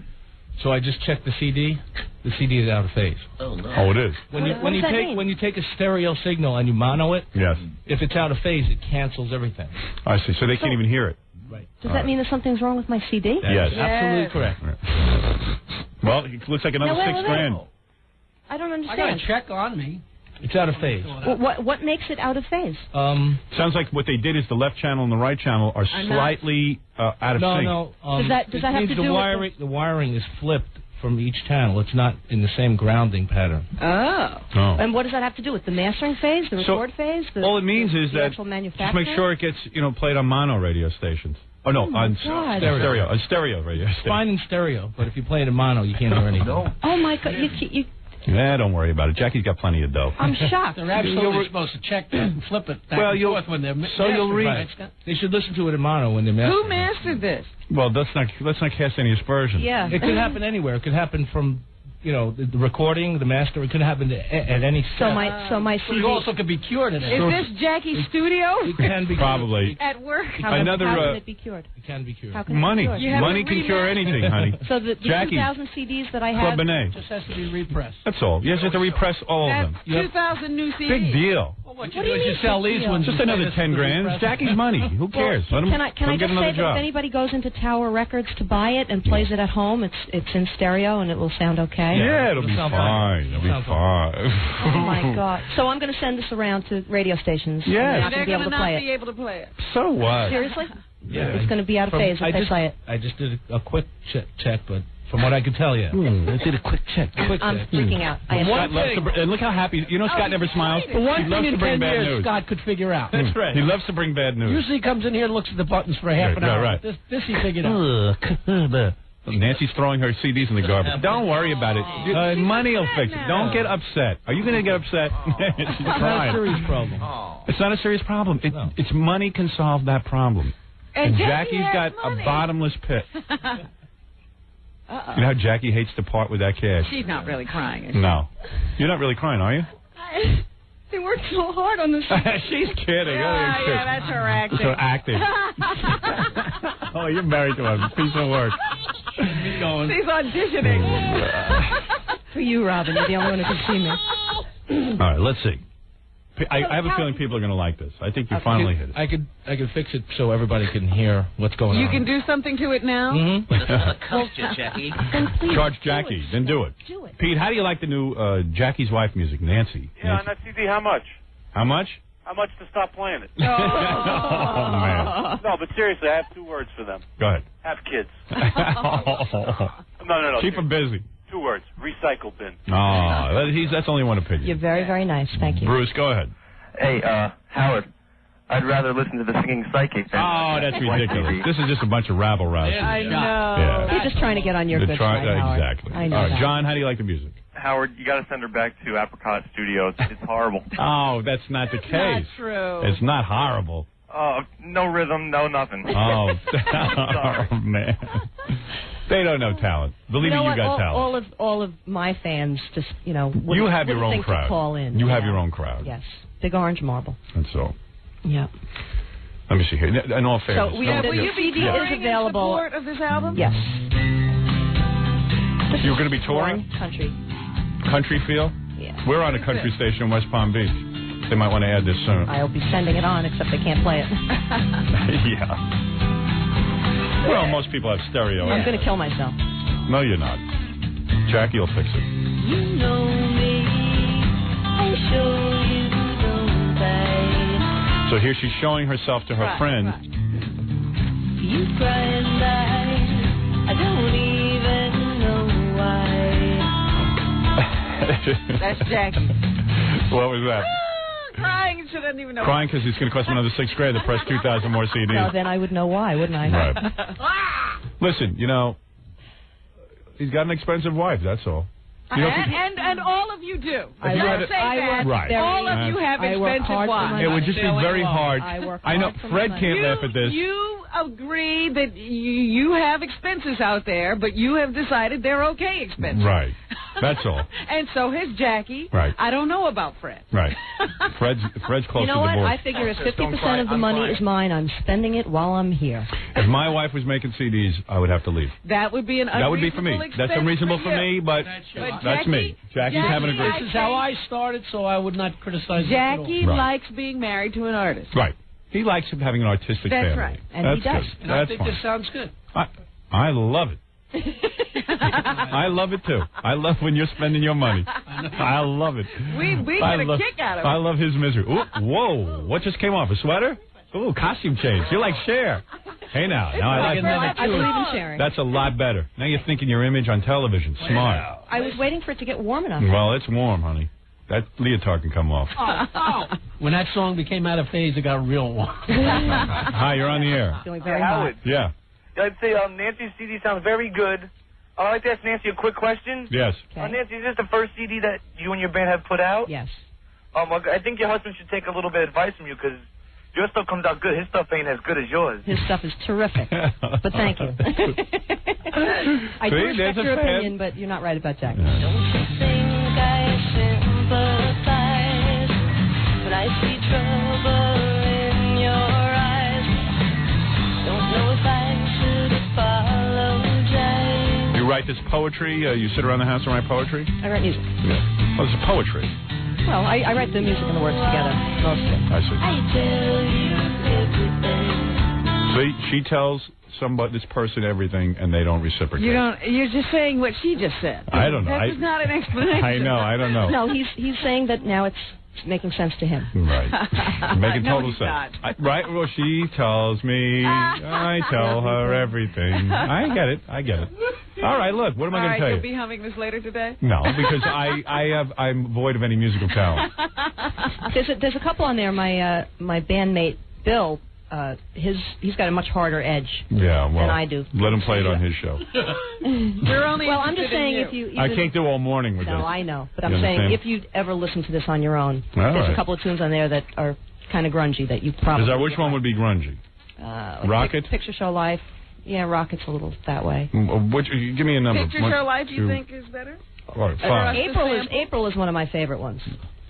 So I just checked the CD. The CD is out of phase. Oh, no. Oh, it is. When What- you what when does you that take mean? when you take a stereo signal and you mono it, Yes. if it's out of phase, it cancels everything. I see. So they can't even hear it. Right. Does that mean that something's wrong with my CD? That Yes. is absolutely Yes. correct. Well, it looks like another Now, wait, six wait, wait. grand. I don't understand. I got understand. a check on me. It's out of phase. What, what what makes it out of phase? Um, Sounds like what they did is the left channel and the right channel are Are slightly uh, out of no, sync. no. Um, Does that- does that have means to the do with wiring? The wiring is flipped from each channel. It's not in the same grounding pattern. Oh. No. And what does that have to do with the mastering phase, the So, record phase? The, All it means the, is the that actual just manufacturing? make sure it gets you know played on mono radio stations. Oh no, my on God. stereo. stereo, on stereo radio It's station. fine in stereo, but if you play it in mono, you can't hear anything. No. Oh my God! You, you, Yeah, don't worry about it. Jackie's got plenty of dough. I'm shocked. They're absolutely supposed to check that and flip it back Well, and you'll- forth when they're mi- so you'll read- right, Scott? They should listen to it in mono when they're mastering. Who mastered this? Well, let's not let's not cast any aspersions. Yeah. It could happen anywhere. It could happen from, you know, the, the recording, the master. It could happen to, a- at any So step. my so my But CD. it also could be cured in Is this Jackie's studio It can be Probably. at work? how can, another, how can uh, it be cured? It can be cured. How can it be Money, cured? Money can cure anything, honey. So the, the Jackie. 2,000 CDs that I Club. Benet. just has to be repressed. That's all. You have to repress all of That's them. two thousand new CDs. Big deal. Well, What What do you do is you mean sell these ones. Just another ten grand. press. Jackie's money. Who cares? Let him, Can I can let I him get just say another that if anybody goes into Tower Records to buy it and plays it at home, it's it's in stereo and it will sound okay. yeah, it'll It'll be fine. fine. It'll be fine. Oh my God! So I'm going to send this around to radio stations. Yes. They're And not they're going to be able going to to not be able to play it. So what? Seriously? Yeah, It's going to be out of From- phase I if they just, play it. I just did a, a quick check, check, but from what I could tell you, I did a quick check. Quick I'm check. freaking out. I am Scott loves to, br- and look how happy. You know, Scott never smiles. The one he thing loves in to bring 10 bad years news. Scott could figure out. That's right. He loves to bring bad news. Usually he comes in here and looks at the buttons for a half Right, an hour. right, right. This, this he figured out. Nancy's throwing her CDs in the garbage. Don't worry about it. Uh, money will fix it. Don't get upset. Are you going to get upset? She's It's not a crying. serious problem. It's not a serious problem. It, It's money can solve that problem. And, And Jackie Jackie's has got a bottomless pit. Uh-oh. You know how Jackie hates to part with that cash? She's not really crying. is she? No. You're not really crying, are you? They worked so hard on this. She's kidding. yeah, yeah, that's her acting. So acting. oh, you're married to a piece of work. She's auditioning. Mm. For you, Robin. You're the only one who can see me. All right, let's see. P- I, I have a feeling people are going to like this. I think you finally hit it. I could I could fix it so everybody can hear what's going you on. You can do something to it now. Mm-hmm. Then Charge Jackie, it. then do it. Do it. Pete, how do you like the new uh, Jackie's wife music, Nancy? Yeah, on Nancy. that CD, how much? How much? How much to stop playing it? oh, man. No, but seriously, I have two words for them. Go ahead. Have kids. No, no, no. Keep them busy. Two words. Recycle bin. Oh, that, he's, that's only one opinion. You're very, very nice. Thank you. Bruce, go ahead. Hey, uh, Howard. I'd rather listen to the singing psychic than Oh, that's ridiculous. TV. This is just a bunch of rabble rousing. I know. Yeah. You're just trying to get on your The good tri- side, Howard. exactly. I know All right. John, how do you like the music? Howard, you got to send her back to Apricot Studios. It's horrible. Oh, that's not the case. Not case. true. It's not horrible. Oh, no rhythm, no nothing. Oh, oh man. They don't know talent. Believe you know me, you what? got all, talent. all of all of my fans just you know wouldn't, you have your own crowd. call in. You have your own crowd. Yes, big orange marble. And so. Yeah. Let me see here. In all fairness. so we no, have Will the you be CD is touring in available. support of this album? Yes. You're going to be touring? Country. Country feel? Yeah. We're on a country station in West Palm Beach. They might want to add this soon. I'll be sending it on, except they can't play it. yeah. Well, most people have stereo. I'm going to kill myself. No, you're not. Jackie will fix it. You know me. I'm sure you don't. So here she's showing herself to her Right, friend. right. You cry and I, I don't even know why. That's Jackie. what was that? Crying. She doesn't even know. Crying because it's going to cost me another six grand to press 2,000 more CDs. Well, then I would know why, wouldn't I? Right. Ah! Listen, you know, he's got an expensive wife. That's all. You know, and, and and all of you do. I you Don't say a- I that. Right. very- All of you have I expensive wives. my it would just be very hard. I work I know Fred can't you, laugh at this. You agree that you, you have expenses out there, but you have decided they're okay expenses. Right. That's all. and so has Jackie. Right. I don't know about Fred. Right. Fred's Fred's close You know to what? divorce. I figure if 50% cry. of the I'm money fine. is mine, I'm spending it while I'm here. If my wife was making CDs, I would have to leave. That would be an That would be for me. That's unreasonable for you. me, but That's But your- that's me. Jackie- Jackie's having a great. This is how I started, so I would not criticize it at all. Jackie Right. likes being married to an artist. Right. He likes having an artistic That's family. right. And That's he does. good. And I think fine. this sounds good. I, I love it. I love it too. I love when you're spending your money. I love it. We we I get a love, kick out of it. I love his misery. Ooh, whoa! What just came off? A sweater? Ooh, costume change. You're like Cher. Hey now, now I like another that. I believe in sharing. That's a lot better. Now you're thinking your image on television. Smart. I was waiting for it to get warm enough. Well, it's warm, honey. That leotard can come off. When that song became out of phase, it got real warm. Hi, you're on the air. Feeling very Hey, hot. Howard. Yeah. I'd say um, Nancy's CD sounds very good. I'd like to ask Nancy a quick question. Yes. Uh, Nancy, is this the first CD that you and your band have put out? Yes. Um, I think your husband should take a little bit of advice from you because your stuff comes out good. His stuff ain't as good as yours. His stuff is terrific. But thank you. I do See, respect your fan. opinion, but you're not right about Jack. Yeah. Don't you think I sympathize when I see trouble in your eyes? Don't know if I should apologize. You write this poetry? Uh, you sit around the house and write poetry? I write music. Yeah. Well, it's poetry. Well, I, I write the music and the words together. Mostly. I see. See, she tells somebody, this person, everything, and they don't reciprocate. You don't. You're just saying what she just said. I don't know. That I- is not an explanation. I know. I don't know. No, he's he's saying that now it's making sense to him. Right. Making No, total he's sense. not. I, right? Well, she tells me. I tell her everything. I get it. I get it. All right. Look, what am I going right, to tell you'll You'll be humming this later today. No, because I, I have I'm void of any musical talent. There's a, there's a couple on there. My uh, my bandmate Bill, uh, his he's got a much harder edge Yeah, well, than I do. let him play it on his show. We're only. Well, I'm just saying you. if you, you I can't do all morning with you. No, this. I know, but You I'm saying if you ever listen to this on your own, All there's right. a couple of tunes on there that are kind of grungy that you probably. Is that which one would be grungy? uh, Rocket? Pic- Picture Show Life. Yeah, Rocket's a little that way. Mm, Which? Give me a number. Picture One, Show Life, you two- think is better? All right, Uh, fine. April is? April is one of my favorite ones,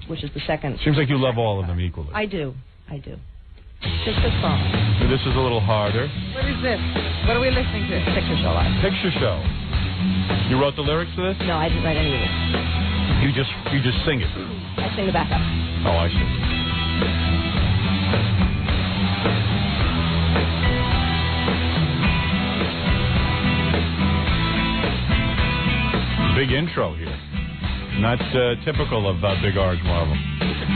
which is the second. Seems like you love all of them equally. I do, I do. Just a song. This is a little harder. What is this? What are we listening to? Picture Show Life. Picture show. You wrote the lyrics to this? No, I didn't write any of it. You just you just sing it. I sing the backup. Oh, I see. Big intro here. Not uh, typical of uh, Big Orange Marble.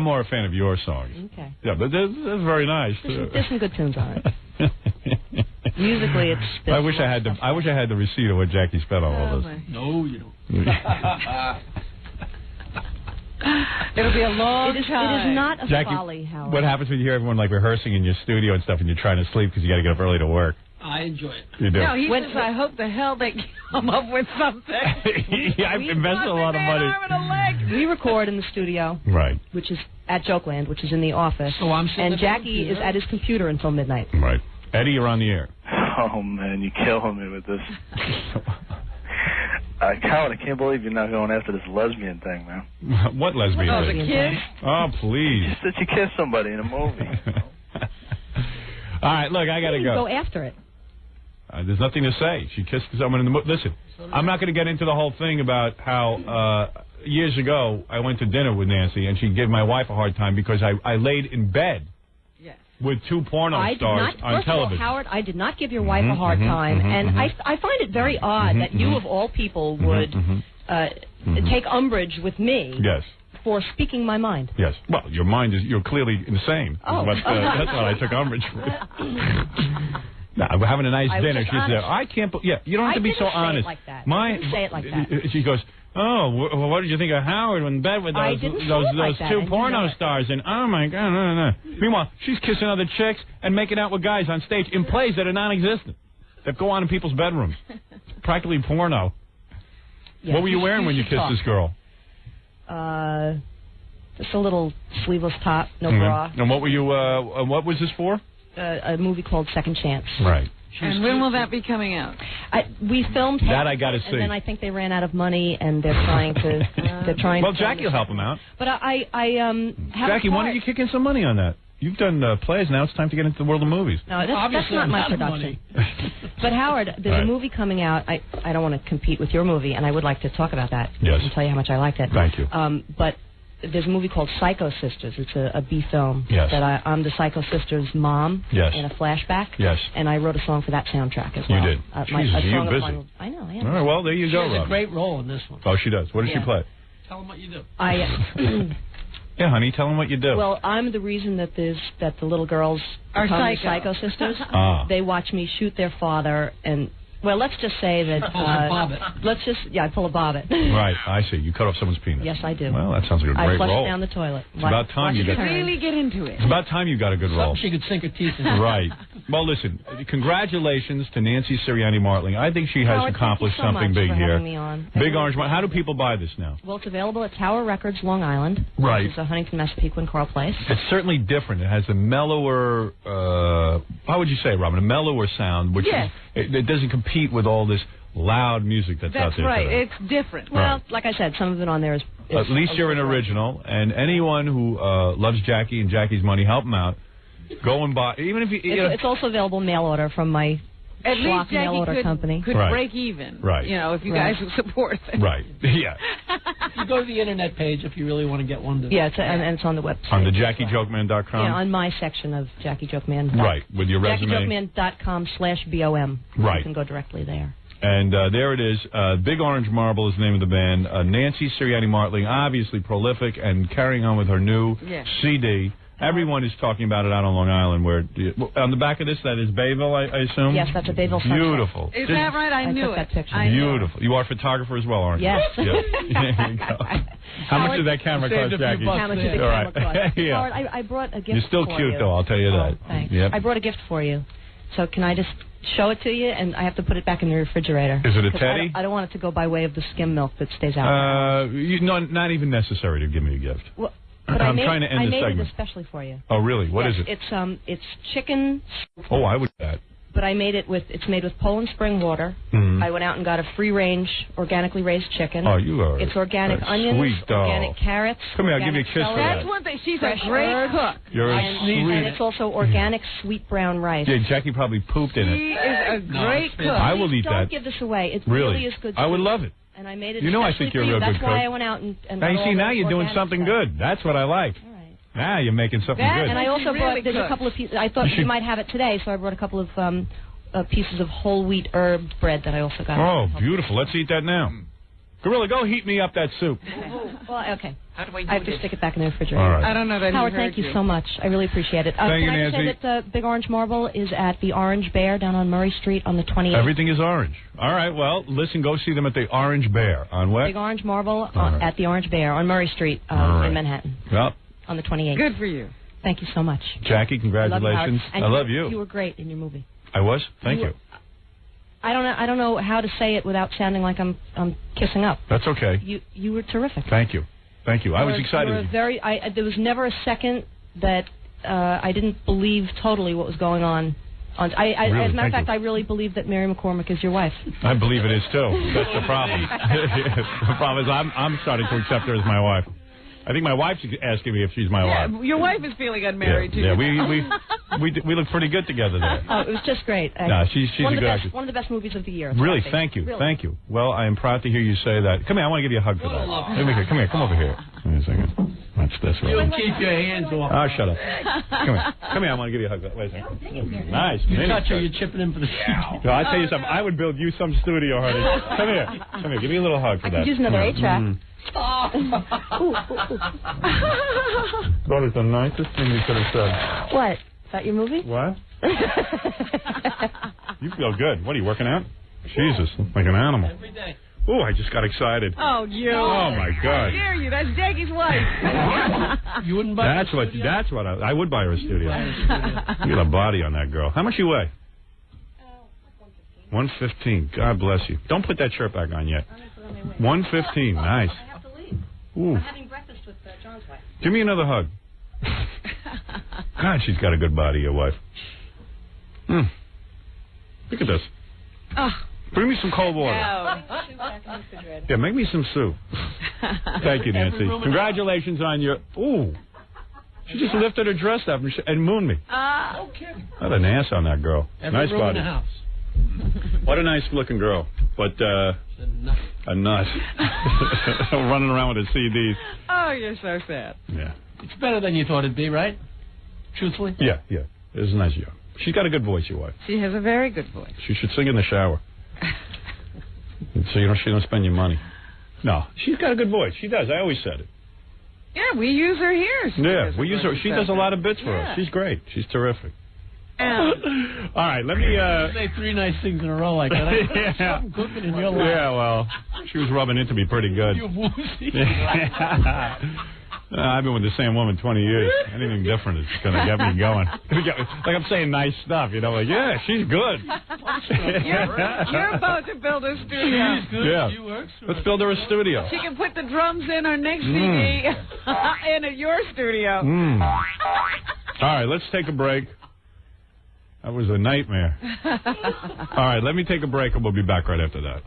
I'm more a fan of your songs. Okay. Yeah, but that's, that's very nice. There's some, there's some good tunes on it. Musically, it's. I wish I had the I wish I had the receipt of what Jackie spent on all Oh, this. my. No, you don't. It'll be a long It is, time. is not a Jackie, folly, Howard. what happens when you hear everyone like rehearsing in your studio and stuff, and you're trying to sleep because you got to get up early to work? I enjoy it. You do. No, he When- says, I hope the hell they come up with something. yeah, I've invested a lot of money. an arm and a leg. We record in the studio, Right, which is at Jokeland, which is in the office. So I'm and Jackie is at his computer until midnight. right. Eddie, you're on the air. Oh man, you're killing me with this. Uh, Colin, I can't believe you're not going after this lesbian thing, man. what lesbian? Oh, the is? kid? Oh, please. You said you kissed somebody in a movie. All right, look, I got to Go go. after it. Uh, there's nothing to say. She kissed someone in the. Mo- Listen, I'm not going to get into the whole thing about how uh, years ago I went to dinner with Nancy and she gave my wife a hard time because I, I laid in bed Yes. with two porno I did stars not. on First of all, television. Howard, I did not give your wife Mhm, a hard mhm, time, mhm, and mhm. I, I find it very odd that you, of all people, would uh, take umbrage with me Yes. for speaking my mind. Yes. Well, your mind is you're clearly insane. Oh. But uh, that's what I took umbrage with. No, we're having a nice I dinner. just She's there. I can't. be- Yeah, you don't have I to be so honest. like My, say it like that. She goes, "Oh, wh- what did you think of Howard in bed with I those those like two porno stars?" And oh my god, no, no, no. Meanwhile, she's kissing other chicks and making out with guys on stage in plays that are non-existent that go on in people's bedrooms, practically porno. Yeah, what were you wearing when you kissed talk. this girl? Uh, just a little sleeveless top, no Mhm. bra. And what were you? Uh, uh, what was this for? Uh, a movie called Second Chance. Right. And when will that be coming out? I, we filmed That half I gotta see. and then I think they ran out of money, and they're trying to. they're trying. Well, to film Jackie will help them out. But I, I, I um. Have Jackie, a why don't you kick in some money on that? You've done uh, plays. Now it's time to get into the world of movies. No, that's, that's not my production. But Howard, there's Right. a movie coming out. I I don't want to compete with your movie, and I would like to talk about that. Yes. And tell you how much I liked it. Thank you. Um, but there's a movie called Psycho Sisters. It's a, a B film. Yes. That I, I'm the Psycho Sisters' mom. Yes. In a flashback. Yes. And I wrote a song for that soundtrack as You well. did. Uh, Jesus, a you busy. mine- I know. I am. All right, well, there you She go, has a great role in this one. Oh, she does. What does Yeah. she play? Tell them what you do. I. Yeah, honey, tell them what you do. Well, I'm the reason that there's that the little girls Are become the psycho. psycho sisters. Ah. They watch me shoot their father, and well, let's just say that. Pulls Uh, bobbit. let's just yeah, I pull a bobbit. right, I see. You cut off someone's penis. Yes, I do. Well, that sounds like a I great flush role. down the toilet. It's about time you it got- Really get into it. It's about time you got a good role. Something she could sink her teeth in. Right. Well, listen. Congratulations to Nancy Sirianni Martling. I think she has Howard, accomplished thank you so something much big for here. having me on. Big really Orange. How do people buy this now? Well, it's available at Tower Records, Long Island. Right. Which is a Huntington, Massapequa, and Carle Place. It's certainly different. It has a mellower, uh, how would you say, Robin? A mellower sound, which Yes. is, it, it doesn't compete with all this loud music that's, out there. That's there right. today. It's different. Well, Right. like I said, some of it on there is At least you're an original, and anyone who uh, loves Jackie and Jackie's money, help them out. Go and buy, even if you, you know, It's, it's also available mail order from my At Schlock least mail Jackie order could, company. could Right. break even. Right. You know, if you Right. guys would support it. right, yeah, You go to the internet page if you really want to get one. To Yeah, it's, and, and it's on the website. on the JackieJokeman.com. yeah, on my section of Jackie Joke right, with your resume. JackieJokeman.com slash BOM. Right. You can go directly there. And uh, there it is. Uh, Big Orange Marble is the name of the band. Uh, Nancy Sirianni Martling, obviously prolific and carrying on with her new Yeah. CD. Everyone is talking about it out on Long Island. Where on the back of this, that is Bayville, I, I assume. Yes, that's a Bayville sunset. Beautiful. Is Just that right? I, I knew took it. that picture. I knew. Beautiful. You are a photographer as well, aren't you? Yes. Yeah. There you go. How much did that camera cost, Jackie? How much there. did the camera cost? Yeah. Howard, I, I brought a gift You're still for cute, you. though. I'll tell you Oh, that. thanks. Yep. I brought a gift for you. So can I just show it to you? And I have to put it back in the refrigerator. Is it a 'Cause I teddy? don't, I don't want it to go by way of the skim milk that stays out. Uh, you, no, not even necessary to give me a gift. well, but I I'm made, trying to end I the made segment. it especially for you. Oh, really? What yes, is it? It's um, it's chicken, Oh, I would do that. but I made it with. It's made with Poland spring water. Mhm. I went out and got a free range, organically raised chicken. Oh, you are. It's organic a onions, Sweet doll. organic carrots. Come here, I'll give you a organic kiss for that. That's one thing. She's fresh a great herbs, cook. You're a and, sweet. and it's also organic sweet brown rice. Yeah, Jackie probably pooped in it. She it. is a great cook. I will eat don't that. give this away. It Really? really is good. I would love it. And I made it. You know I think you're a real That's good why cook. I went out and. and Now you see, now you're doing something stuff. good. That's what I like. All right. Now you're making something That good. And I also really brought. There's cooks. a couple of pieces. I thought You you, might have it today, so I brought a couple of um, uh, pieces of whole wheat herb bread that I also got. Oh, beautiful. Let's eat that now. Gorilla, go heat me up that soup. Well, okay. How do I I have to stick it back in the refrigerator. All right. I don't know that Howard, he heard thank you so much. I really appreciate it. Uh, Thank you, can I just say Nancy. that uh, Big Orange Marble is at the Orange Bear down on Murray Street on the 28th. Everything is orange. All right, well, listen, go see them at the Orange Bear. On what? Big Orange Marble on, right. at the Orange Bear on Murray Street um, All right. in Manhattan Well, on the 28th. Good for you. Thank you so much. Jackie, I love you, Howard. congratulations. And I love you. You were great in your movie. I was? Thank you you. were- I don't know. I don't know how to say it without sounding like I'm I'm kissing up. That's okay. You you were terrific. Thank you. Thank you. I You was excited. you very. I, there was never a second that uh, I didn't believe totally what was going on. On, I, I, Really? as a matter of fact, I really believe that Mary McCormack is your wife. I believe it is too. That's the problem. the problem is I'm I'm starting to accept her as my wife. I think my wife's asking me if she's my Yeah, wife. your wife is feeling unmarried yeah, too. yeah, we we we we look pretty good together there. Oh, it was just great. I- No, she's- she's one a of the good best. One of the best movies of the year. Really, I thank you, Really. thank you. Well, I am proud to hear you say that. Come here, I want to give you a hug for that. Let me here. Come here, come over here. Give me a second. That's this You one. keep your hands off. Oh, shut up. Come here. Come here, I want to give you a hug. that. Wait a second. Nice. You mini touch her, you're chipping in for the studio. No, I tell you something. I would build you some studio, honey. Come here. Come here. Give me a little hug for I that. could use another Come here. eight-track. Mm. That is the nicest thing you could have said. What? Is that your movie? What? You feel good. What are you working out? Jesus, like an animal. Every day. Oh, I just got excited. Oh, you. Oh my How God. dare you? That's Jackie's wife. You wouldn't buy That's the what. studio? That's what I, I would buy her a studio. Buy a studio. You got a body on that girl. How much you weigh? One fifteen. God bless you. Don't put that shirt back on yet. One fifteen. Nice. I have to leave. Ooh. I'm having breakfast with uh, John's wife. Give me another hug. God, she's got a good body, your wife. Hmm. Look at this. oh, Bring me some cold water. no. Yeah, make me some soup. Thank you, Nancy. Congratulations on your. Ooh. She just lifted her dress up and, sh- and mooned me. Ah, What an ass on that girl. Every nice room body. in the house. What a nice looking girl. But uh, It's a nut. a nut. Running around with her CDs. oh, you're so sad. Yeah. It's better than you thought it'd be, right? Truthfully. Yeah, yeah. It was a nice job. She's got a good voice, your wife. She has a very good voice. She should sing in the shower. So you don't she don't spend your money. No, she's got a good voice. She does. I always said it. Yeah, we use her here. She Yeah, we use her. she She does a lot of bits for Yeah. us. She's great. She's terrific. Yeah. All right, let me. uh Say three nice things in a row like that. Yeah. Something cooking in your life. Yeah, well, she was rubbing into me pretty good. You're woozy. Uh, I've been with the same woman 20 years. Anything different is going to get me going. like I'm saying nice stuff, you know, like, yeah, she's good. You're, you're about to build a studio. She's good. Yeah. She works. Let's build her a studio. She can put the drums in her next Mm. CD and at your studio. Mm. All right, let's take a break. That was a nightmare. All right, let me take a break and we'll be back right after that.